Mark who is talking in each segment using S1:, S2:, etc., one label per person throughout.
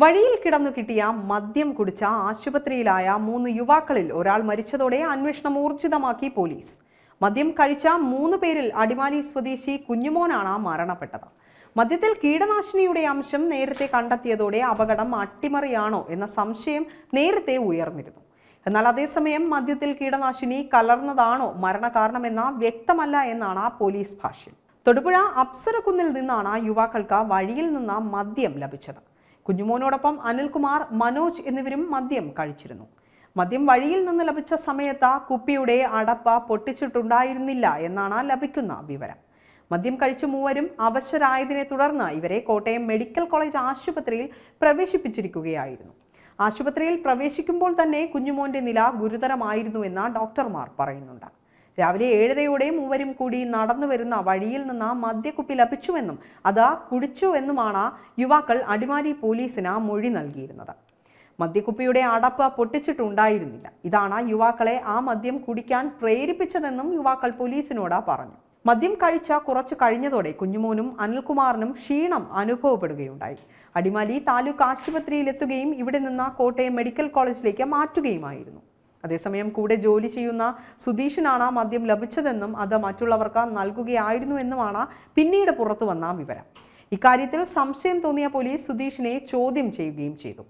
S1: വഴിയിൽ കിടന്നു കിട്ടിയ മദ്യം കുടിച്ച ആശുപത്രിയിലായ മൂന്ന് യുവാക്കളിൽ ഒരാൾ മരിച്ചതോടെ അന്വേഷണം ഊർജിതമാക്കി പോലീസ്. മദ്യം കഴിച്ച മൂന്ന് പേരിൽ അടിമാലി സ്വദേശി കുഞ്ഞുമോനാണ് മരണപ്പെട്ടത്. മദ്യത്തിൽ കീടനാശിനിയുടെ അംശം നേരത്തെ കണ്ടെത്തിയതോടെ അപകടം അട്ടിമറിയാണോ എന്ന സംശയം നേരത്തെ ഉയർന്നിരുന്നു. എന്നാൽ അതേസമയം മദ്യത്തിൽ കീടനാശിനി കലർന്നതാണോ മരണകാരണമെന്ന വ്യക്തമല്ല എന്നാണ് പോലീസ് ഭാഷ്യം. തൊടുപുഴ അപ്സരക്കുന്നിൽ നിന്നാണ് യുവാക്കൾക്ക് വഴിയിൽ നിന്ന് മദ്യം ലഭിച്ചത്. കുഞ്ഞുമോനോടൊപ്പം അനിൽകുമാർ മനോജ് എന്നിവരും മദ്യം കഴിച്ചിരുന്നു. മദ്യം വഴിയിൽ നിന്ന് ലഭിച്ച സമയത്ത് കുപ്പിയുടെ അടപ്പ പൊട്ടിച്ചിട്ടുണ്ടായിരുന്നില്ല എന്നാണ് ലഭിക്കുന്ന വിവരം. മദ്യം കഴിച്ച മൂവരും അവശരായതിനെ തുടർന്ന് ഇവരെ കോട്ടയം മെഡിക്കൽ കോളേജ് ആശുപത്രിയിൽ പ്രവേശിപ്പിച്ചിരിക്കുകയായിരുന്നു. ആശുപത്രിയിൽ പ്രവേശിക്കുമ്പോൾ തന്നെ കുഞ്ഞുമോന്റെ നില ഗുരുതരമായിരുന്നുവെന്ന് ഡോക്ടർമാർ പറയുന്നുണ്ട്. രാവിലെ ഏഴരയോടെ മൂവരും കൂടി നടന്നു വരുന്ന വഴിയിൽ നിന്ന് മദ്യക്കുപ്പി ലഭിച്ചുവെന്നും അത് കുടിച്ചു എന്നുമാണ് യുവാക്കൾ അടിമാലി പോലീസിന് മൊഴി നൽകിയിരുന്നത്. മദ്യക്കുപ്പിയുടെ അടപ്പ് പൊട്ടിച്ചിട്ടുണ്ടായിരുന്നില്ല. ഇതാണ് യുവാക്കളെ ആ മദ്യം കുടിക്കാൻ പ്രേരിപ്പിച്ചതെന്നും യുവാക്കൾ പോലീസിനോട് പറഞ്ഞു. മദ്യം കഴിച്ച കുറച്ചു കഴിഞ്ഞതോടെ കുഞ്ഞുമോനും അനിൽകുമാറിനും ക്ഷീണം അനുഭവപ്പെടുകയുണ്ടായി. അടിമാലി താലൂക്ക് ആശുപത്രിയിലെത്തുകയും ഇവിടെ നിന്ന് കോട്ടയം മെഡിക്കൽ കോളേജിലേക്ക് മാറ്റുകയുമായിരുന്നു. അതേസമയം കൂടെ ജോലി ചെയ്യുന്ന സുധീഷിനാണ് മദ്യം ലഭിച്ചതെന്നും അത് മറ്റുള്ളവർക്ക് നൽകുകയായിരുന്നു എന്നുമാണ് പിന്നീട് പുറത്തു വന്ന വിവരം. ഇക്കാര്യത്തിൽ സംശയം തോന്നിയ പോലീസ് സുധീഷിനെ ചോദ്യം ചെയ്യുകയും ചെയ്തു.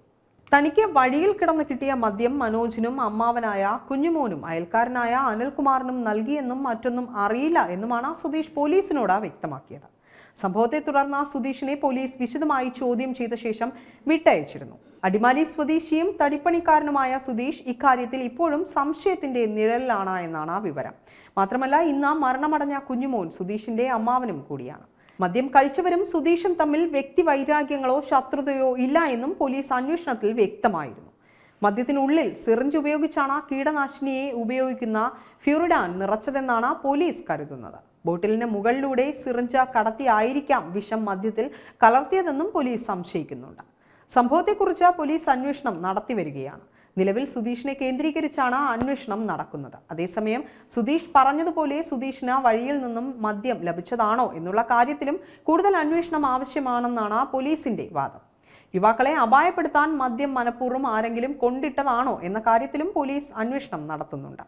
S1: തനിക്ക് വഴിയിൽ കിടന്ന് കിട്ടിയ മദ്യം മനോജിനും അമ്മാവനായ കുഞ്ഞുമോനും അയൽക്കാരനായ അനിൽകുമാറിനും നൽകിയെന്നും മറ്റൊന്നും അറിയില്ല എന്നുമാണ് സുധീഷ് പോലീസിനോട് വ്യക്തമാക്കിയത്. സംഭവത്തെ തുടർന്ന് ആ സുധീഷിനെ പോലീസ് വിശദമായി ചോദ്യം ചെയ്ത ശേഷം വിട്ടയച്ചിരുന്നു. അടിമാലി സ്വദേശിയും തടിപ്പണിക്കാരനുമായ സുധീഷ് ഇക്കാര്യത്തിൽ ഇപ്പോഴും സംശയത്തിന്റെ നിഴലിലാണ് എന്നാണ് ആ വിവരം. മാത്രമല്ല ഇന്ന് മരണമടഞ്ഞ കുഞ്ഞുമോൻ സുധീഷിന്റെ അമ്മാവനും കൂടിയാണ്. മദ്യം കഴിച്ചവരും സുധീഷും തമ്മിൽ വ്യക്തി വൈരാഗ്യങ്ങളോ ശത്രുതയോ ഇല്ല എന്നും പോലീസ് അന്വേഷണത്തിൽ വ്യക്തമായിരുന്നു. മദ്യത്തിനുള്ളിൽ സിറിഞ്ച് ഉപയോഗിച്ചാണ് കീടനാശിനിയെ ഉപയോഗിക്കുന്ന ഫ്യൂറിഡാൻ നിറച്ചതെന്നാണ് പോലീസ് കരുതുന്നത്. ബോട്ടിലിന് മുകളിലൂടെ സിറിഞ്ച് കടത്തിയായിരിക്കാം വിഷം മദ്യത്തിൽ കലർത്തിയതെന്നും പോലീസ് സംശയിക്കുന്നുണ്ട്. സംഭവത്തെക്കുറിച്ച് പോലീസ് അന്വേഷണം നടത്തിവരികയാണ് നിലവിൽ സുധീഷിനെ കേന്ദ്രീകരിച്ചാണ് അന്വേഷണം നടക്കുന്നത്. അതേസമയം സുധീഷ് പറഞ്ഞതുപോലെ സുധീഷിന് വഴിയിൽ നിന്നും മദ്യം ലഭിച്ചതാണോ എന്നുള്ള കാര്യത്തിലും കൂടുതൽ അന്വേഷണം ആവശ്യമാണെന്നാണ് പോലീസിന്റെ വാദം. യുവാക്കളെ അപായപ്പെടുത്താൻ മദ്യം മനഃപൂർവം ആരെങ്കിലും കൊണ്ടിട്ടതാണോ എന്ന കാര്യത്തിലും പോലീസ് അന്വേഷണം നടത്തുന്നുണ്ട്.